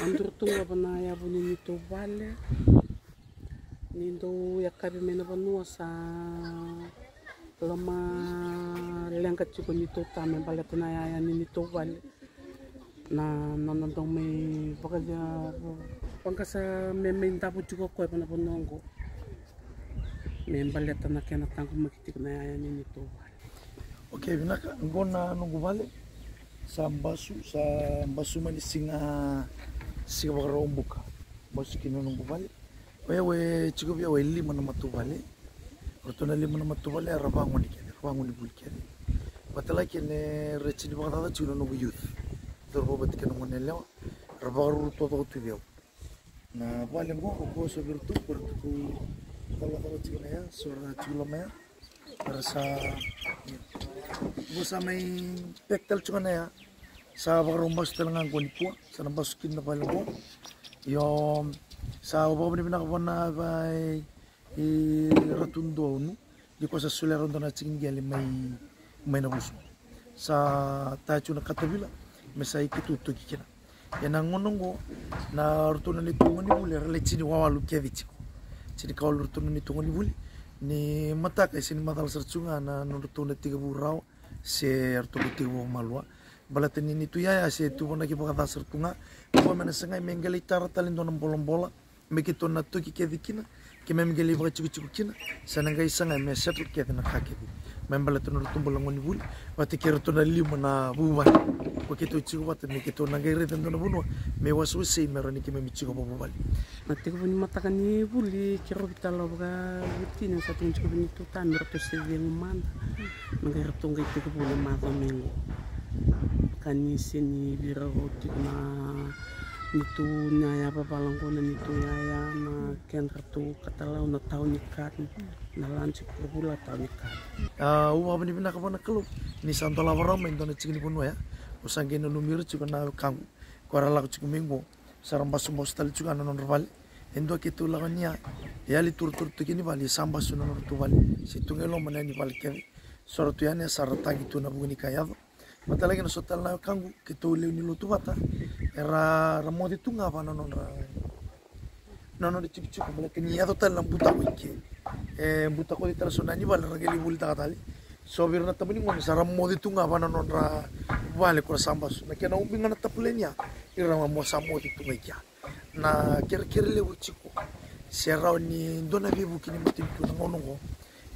Andro tunga bana ya buni ni to vale. Nindo ya kabi mena banua sa lama lenga chiko ni to tame bale tana ya ya ni to vale. Na nonondong may bakaja pangkasa me me ndapo chiko koy bana bonongo. Me bale tana kena tangko makitik na ya ya ni to vale. Okay, binaka ngona nungu vale sa mbasu sa singa bakara umbuka mbasu kino nungu vale oya we chiko bia we lima na matu vale rotona lima na matu vale rabango ni kene rabango ni bul kene. Batala kene rechini bakata chino nungu youth. Dorbo bat kene ngone lewa. Rabagaru to to tu bia na vale ngo ko so virtu por tu. Kala kala chiko na ya sura chulo maya para sa mo sa may pektal chunga na ya sa bakarumbas talangan ko ni po sa nabasukin na pala mo yung sa baka ni pinakapan na bay i ratundo no di ko sa suleron na chingin gali may may nabuso sa tacho na katabila may sa ikituto kikina yan ang ngunong ko na rutunan ni tungo ni buli rale chini wawalu kevich ko chini kawal rutunan ni tungo ni buli ni mata kay sini matal sercunga na nurutunan tiga burau se artu tiga bu malwa balatan ini tu ya se tu bona ki baka sertunga ko mena sengai mengali tara talin donam bolom bola. Mekito na tu ki kedikina ki memgali baka chuku chuku kina. Sanangai sangai me settle ke na kakebi membala tu nurutum bolang ngoni buli wati kira tu na lima na buwa ko kito chuku wati mekito na ngai retan dona bunwa me wasu sei ki bobo bali ni matakan ni buli kiro kita lo baka rutin sa tung chiko ni tu tan ro to se manda. Ngai ro itu mata mengo. Kani sini bira roti na ni tu na ya pa palang ko na ya ya ken tu katalau na tau ni kan na lanci ko bula tau ni kan. Ah, uwa bani bina kapana kalu ni santo la varama indona chikini punwa ya. Usange no numiro chuka na kang kwara la chuka mingo saramba sumbo stali chuka no norvali endo kitu la nia yali tur tur tu kini vali samba suno no tu vali situnge mana ni vali kevi soro tu yani sarata gitu na bugini kayado mata lagi no sotal na kangu kitu le ni lo tu bata era ramodi tunga va no no ra no no di chip chip bala kini yado tal na buta ko ke e buta ko di tara sonani vale rageli bulta katali so bir na tamani ngoni sara modi tunga va no no ra vale ko samba su na kena umbinga na tapulenya ira mo samodi tunga kya na kere kere le uchiko serao ni ndona vivu kini mutim tu na ngono ngo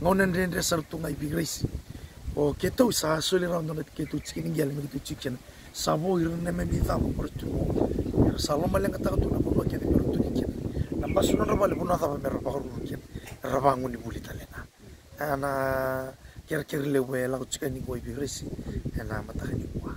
ngono ndende sar tunga ibigresi o keto sa soli raundo na keto chikini ngel mi keto chicken sabo irne me mi ta por tu salo malenga ta tu na ko ke de tu kikin na basu na vale buna ta me raba ru kin raba nguni buli talena ana kere kere le we la chikani ko ibigresi ana mata ni kwa